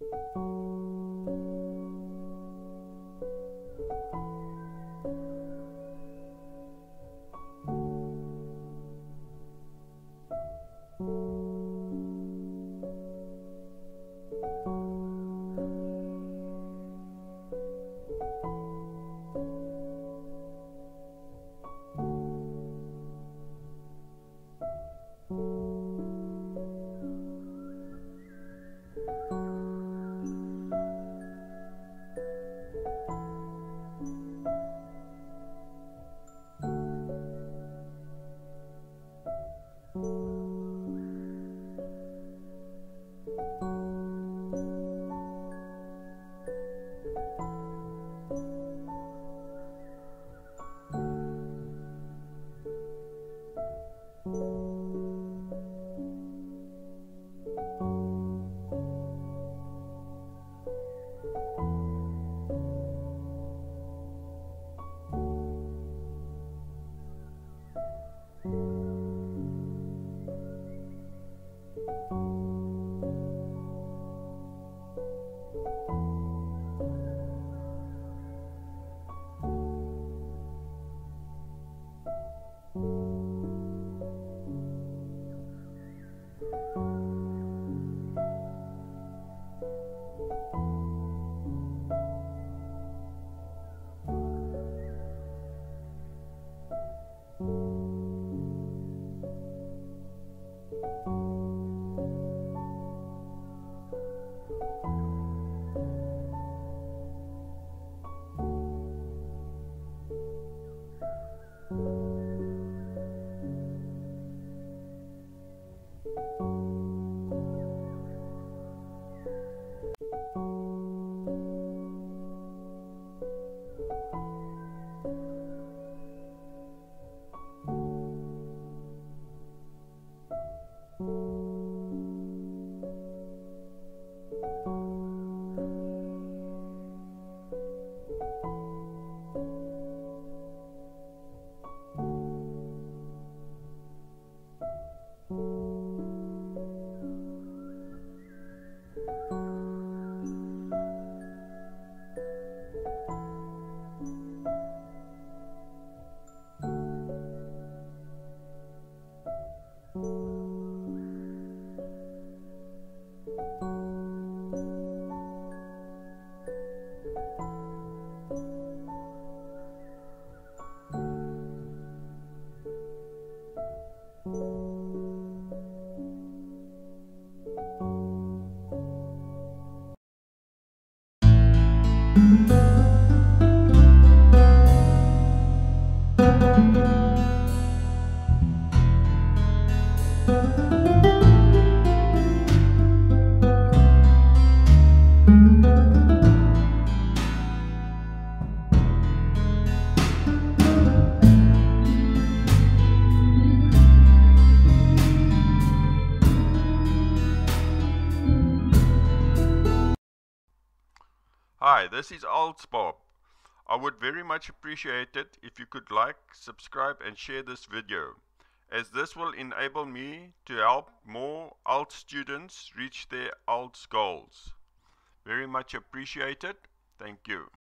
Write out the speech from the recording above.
Música this is IELTS Bob. I would very much appreciate it if you could like, subscribe and share this video, as this will enable me to help more IELTS students reach their IELTS goals. Very much appreciated. Thank you.